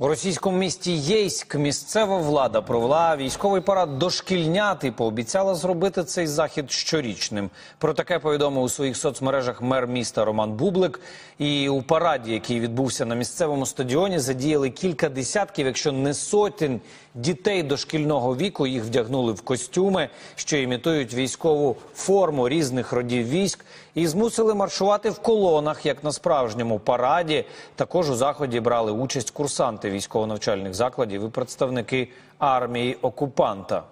У російському місті Єйськ місцева влада провела військовий парад дошкільнят і пообіцяла зробити цей захід щорічним. Про таке повідомив у своїх соцмережах мер міста Роман Бублик. І у параді, який відбувся на місцевому стадіоні, задіяли кілька десятків, якщо не сотень дітей дошкільного віку. Їх вдягнули в костюми, що імітують військову форму різних родів військ, і змусили маршувати в колонах, як на справжньому параді. Також у заході брали участь курсанти військово-навчальних закладів і представники армії окупанта.